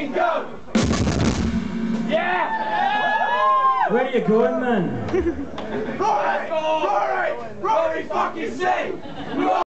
fucking go! Yeah! Where are you going, man? Rory! Rory! Rory fucking sing!